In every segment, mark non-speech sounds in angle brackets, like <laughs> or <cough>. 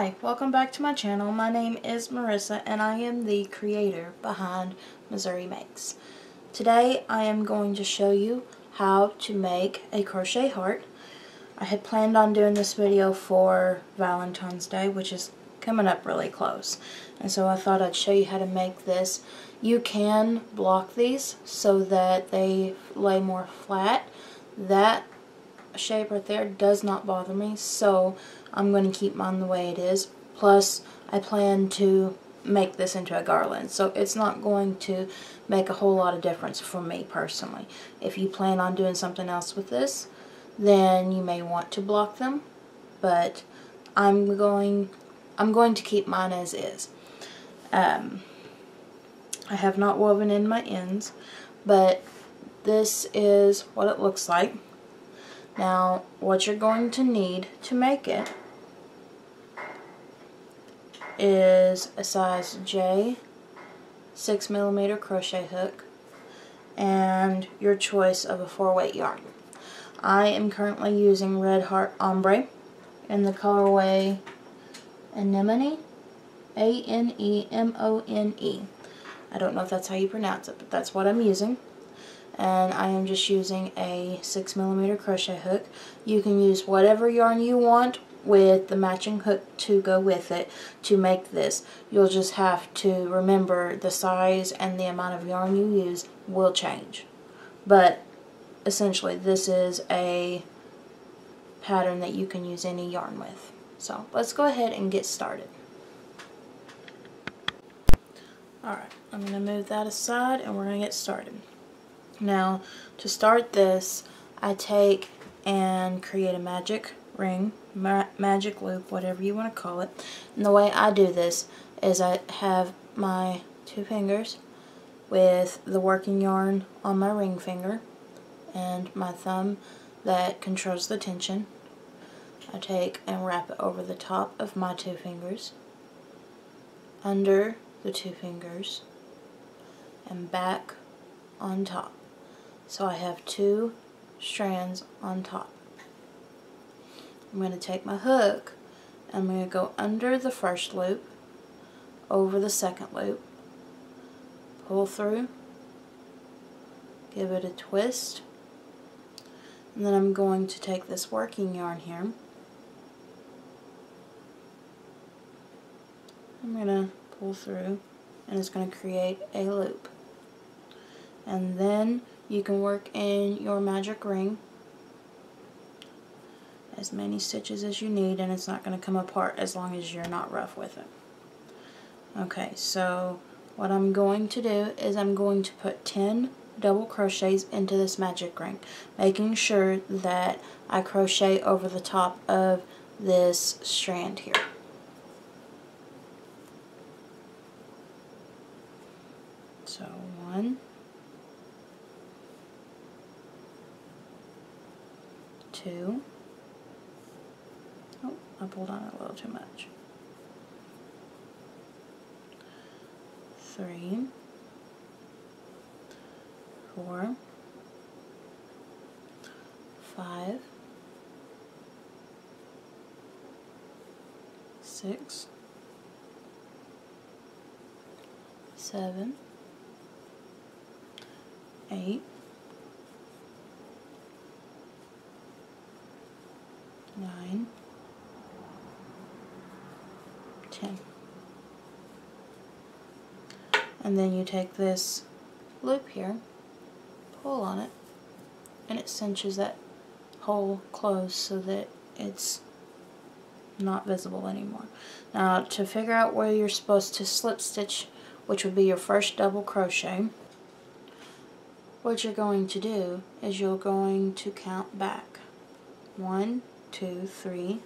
Hi, welcome back to my channel. My name is Marissa and I am the creator behind Missouri Makes. Today I am going to show you how to make a crochet heart. I had planned on doing this video for Valentine's Day, which is coming up really close. And so I thought I'd show you how to make this. You can block these so that they lay more flat. That shape right there does not bother me, so I'm going to keep mine the way it is. Plus, I plan to make this into a garland, so it's not going to make a whole lot of difference for me personally. If you plan on doing something else with this, then you may want to block them, but I'm going I'm going to keep mine as is. Um, I have not woven in my ends, but this is what it looks like. Now, what you're going to need to make it is a size J 6 millimeter crochet hook and your choice of a 4 weight yarn. I am currently using Red Heart Ombre in the colorway Anemone A-N-E-M-O-N-E I don't know if that's how you pronounce it but that's what I'm using and I am just using a 6 millimeter crochet hook. You can use whatever yarn you want with the matching hook to go with it to make this. You'll just have to remember the size and the amount of yarn you use will change. But essentially this is a pattern that you can use any yarn with. So let's go ahead and get started. Alright, I'm going to move that aside and we're going to get started. Now, to start this, I take and create a magic ring, ma magic loop, whatever you want to call it. And the way I do this is I have my two fingers with the working yarn on my ring finger and my thumb that controls the tension. I take and wrap it over the top of my two fingers, under the two fingers, and back on top. So I have two strands on top. I'm going to take my hook and I'm going to go under the first loop, over the second loop, pull through, give it a twist, and then I'm going to take this working yarn here. I'm going to pull through and it's going to create a loop. And then you can work in your magic ring as many stitches as you need and it's not going to come apart as long as you're not rough with it. Okay, so what I'm going to do is I'm going to put 10 double crochets into this magic ring, making sure that I crochet over the top of this strand here. So one, two. I pulled on it a little too much. Three, four, five, six, seven, eight, nine, ten. And then you take this loop here, pull on it, and it cinches that hole closed so that it's not visible anymore. Now to figure out where you're supposed to slip stitch, which would be your first double crochet, what you're going to do is you're going to count back. One, two, three,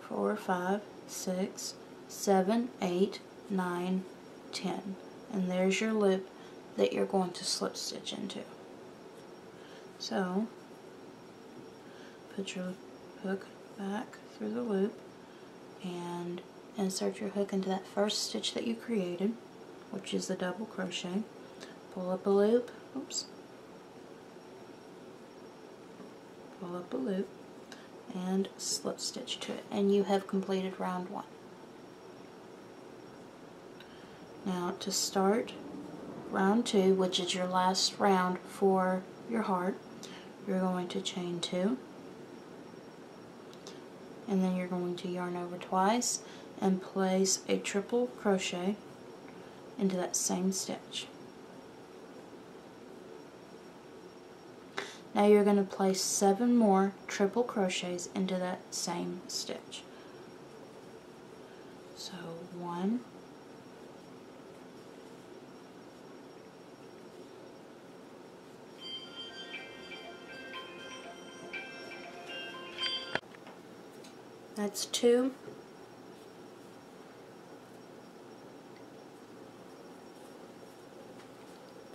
four, five, six, seven, eight, nine, ten. And there's your loop that you're going to slip stitch into. So, put your hook back through the loop and insert your hook into that first stitch that you created, which is the double crochet. Pull up a loop, oops, pull up a loop, and slip stitch to it and you have completed round one. Now to start round two, which is your last round for your heart, you're going to chain two and then you're going to yarn over twice and place a triple crochet into that same stitch. Now you're going to place seven more triple crochets into that same stitch. So one, That's two.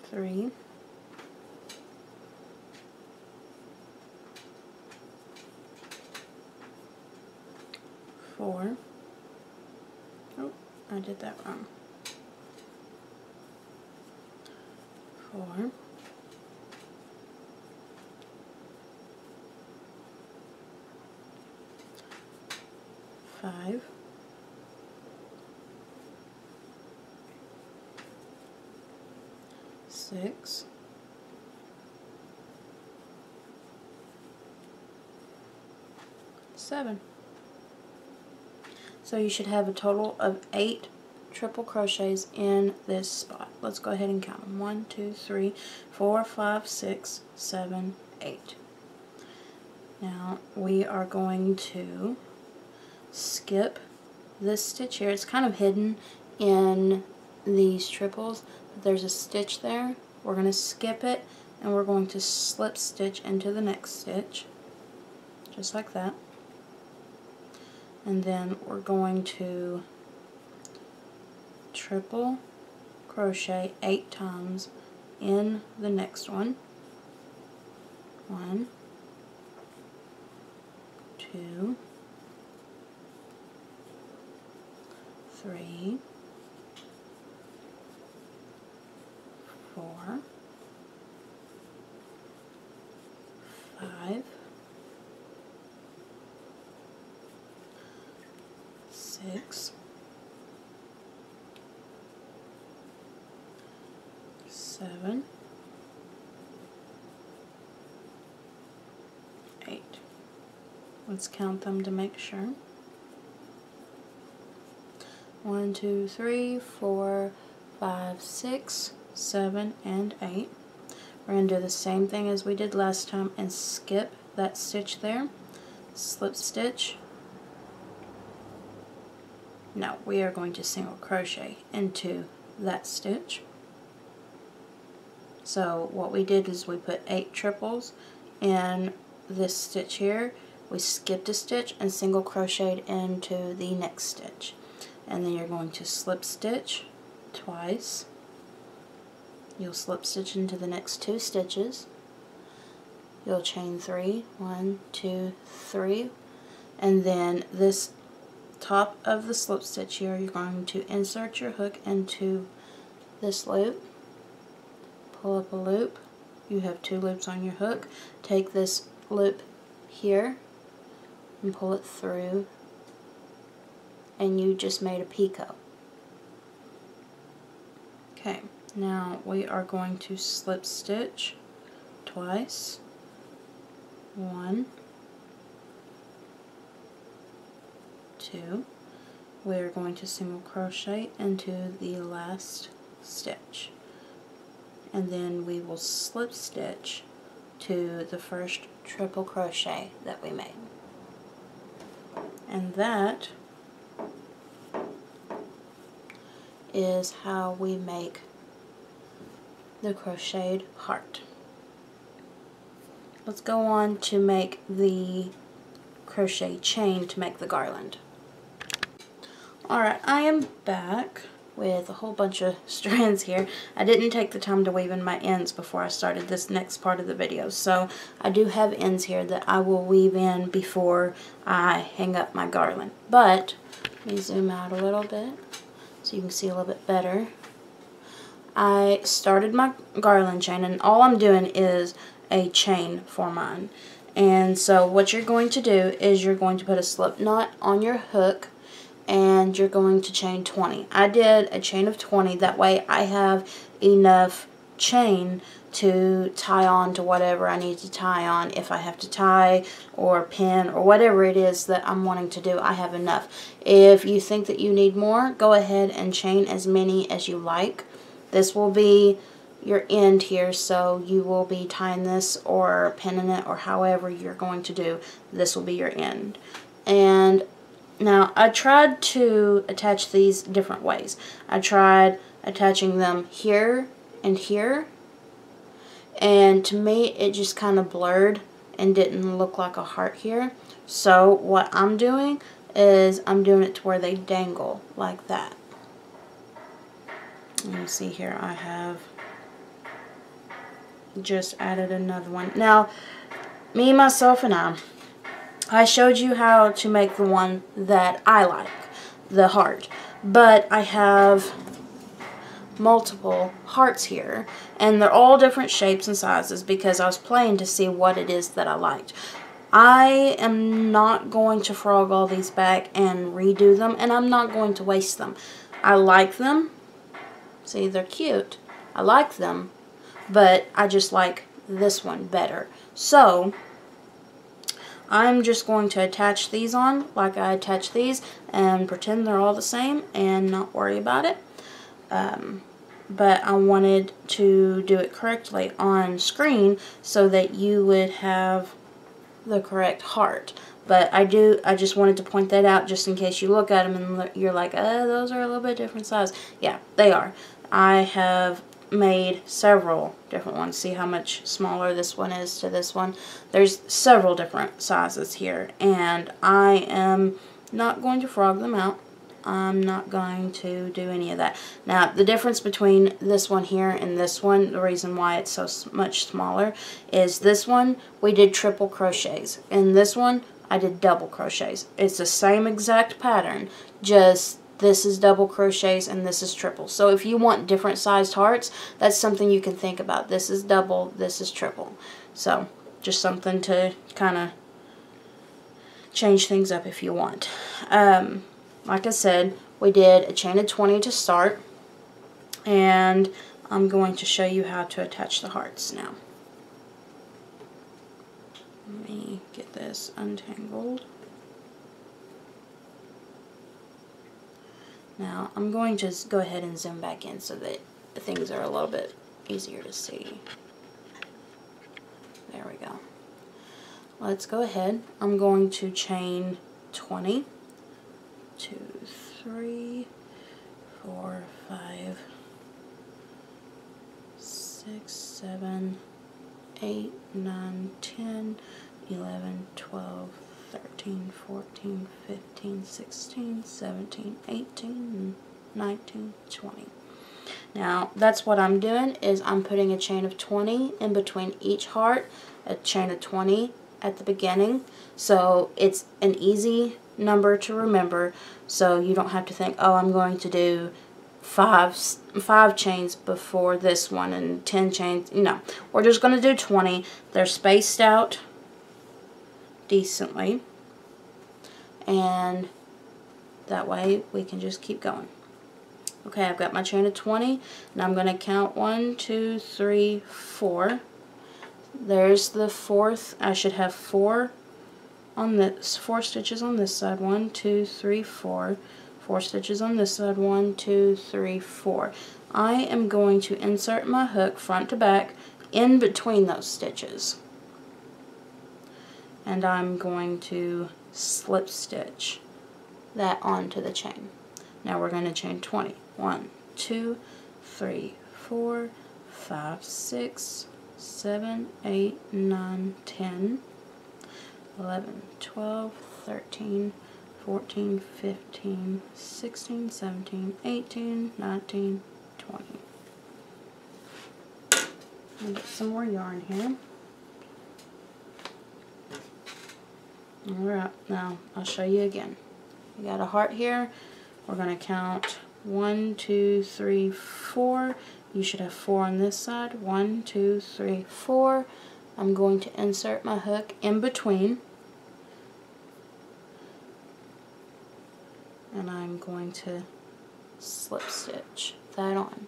Three. Four. Oh, I did that wrong. Four. Five, six, seven. So you should have a total of eight triple crochets in this spot. Let's go ahead and count them. One, two, three, four, five, six, seven, eight. Now we are going to skip this stitch here. It's kind of hidden in these triples. There's a stitch there. We're going to skip it and we're going to slip stitch into the next stitch. Just like that. And then we're going to triple crochet eight times in the next one. One, two, three, four, five, six, seven, eight. Let's count them to make sure. One, two, three, four, five, six, seven, and eight. We're going to do the same thing as we did last time and skip that stitch there. Slip stitch. Now we are going to single crochet into that stitch. So what we did is we put eight triples in this stitch here. We skipped a stitch and single crocheted into the next stitch and then you're going to slip stitch twice. You'll slip stitch into the next two stitches. You'll chain three. One two three. And then this top of the slip stitch here you're going to insert your hook into this loop. Pull up a loop. You have two loops on your hook. Take this loop here and pull it through and you just made a picot. Okay, now we are going to slip stitch twice. One, two. We are going to single crochet into the last stitch. And then we will slip stitch to the first triple crochet that we made. And that is how we make the crocheted heart. Let's go on to make the crochet chain to make the garland. Alright, I am back with a whole bunch of <laughs> strands here. I didn't take the time to weave in my ends before I started this next part of the video. So I do have ends here that I will weave in before I hang up my garland. But, let me zoom out a little bit you can see a little bit better. I started my garland chain and all I'm doing is a chain for mine. And so what you're going to do is you're going to put a slip knot on your hook and you're going to chain 20. I did a chain of 20 that way I have enough chain to tie on to whatever I need to tie on. If I have to tie or pin or whatever it is that I'm wanting to do, I have enough. If you think that you need more, go ahead and chain as many as you like. This will be your end here, so you will be tying this or pinning it or however you're going to do. This will be your end. And now I tried to attach these different ways. I tried attaching them here and here. And to me it just kind of blurred and didn't look like a heart here. So what I'm doing is I'm doing it to where they dangle like that. You see here I have just added another one. Now me myself and I I showed you how to make the one that I like the heart. But I have multiple hearts here and they're all different shapes and sizes because I was playing to see what it is that I liked. I am not going to frog all these back and redo them and I'm not going to waste them. I like them. See, they're cute. I like them, but I just like this one better. So, I'm just going to attach these on like I attach these and pretend they're all the same and not worry about it. Um, but I wanted to do it correctly on screen so that you would have the correct heart. But I do, I just wanted to point that out just in case you look at them and you're like, oh, those are a little bit different size. Yeah, they are. I have made several different ones. See how much smaller this one is to this one? There's several different sizes here, and I am not going to frog them out. I'm not going to do any of that. Now, the difference between this one here and this one, the reason why it's so much smaller, is this one, we did triple crochets. and this one, I did double crochets. It's the same exact pattern, just this is double crochets and this is triple. So if you want different sized hearts, that's something you can think about. This is double, this is triple. So just something to kind of change things up if you want. Um, like I said, we did a chain of 20 to start and I'm going to show you how to attach the hearts now. Let me get this untangled. Now I'm going to go ahead and zoom back in so that things are a little bit easier to see. There we go. Let's go ahead. I'm going to chain 20 two, three, four, five, six, seven, eight, nine, ten, eleven, twelve, thirteen, fourteen, fifteen, sixteen, seventeen, eighteen, nineteen, twenty. Now, that's what I'm doing, is I'm putting a chain of 20 in between each heart, a chain of 20 at the beginning, so it's an easy number to remember so you don't have to think, oh, I'm going to do five five chains before this one and 10 chains. No, we're just going to do 20. They're spaced out decently and that way we can just keep going. Okay, I've got my chain of 20 and I'm going to count one, two, three, four. There's the fourth. I should have four on this, four stitches on this side, one, two, three, four, four stitches on this side, one, two, three, four. I am going to insert my hook front to back in between those stitches. And I'm going to slip stitch that onto the chain. Now we're going to chain 20. 1, 2, 3, 4, 5, 6, 7, 8, 9, 10, 11, 12, 13, 14, 15, 16, 17, 18, 19, 20. I'll get some more yarn here. Alright, now I'll show you again. We got a heart here. We're going to count one, two, three, four. You should have four on this side. One, two, three, four. I'm going to insert my hook in between and I'm going to slip stitch that on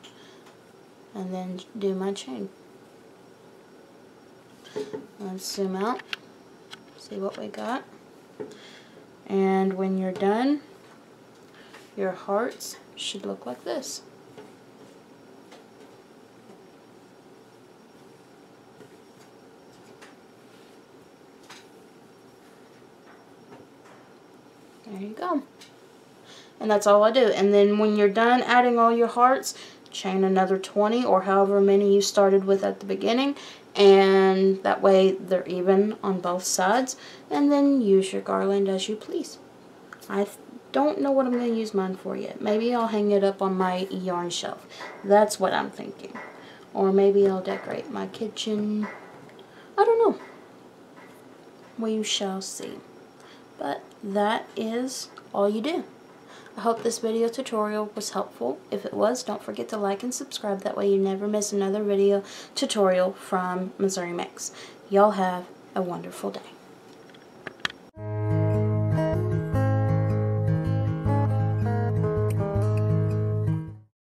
and then do my chain. Let's zoom out, see what we got. And when you're done, your hearts should look like this. There you go. And that's all I do. And then when you're done adding all your hearts, chain another 20 or however many you started with at the beginning and that way they're even on both sides and then use your garland as you please. I don't know what I'm going to use mine for yet. Maybe I'll hang it up on my yarn shelf. That's what I'm thinking. Or maybe I'll decorate my kitchen. I don't know. We shall see. But that is all you do. I hope this video tutorial was helpful. If it was, don't forget to like and subscribe. That way you never miss another video tutorial from Missouri Makes. Y'all have a wonderful day.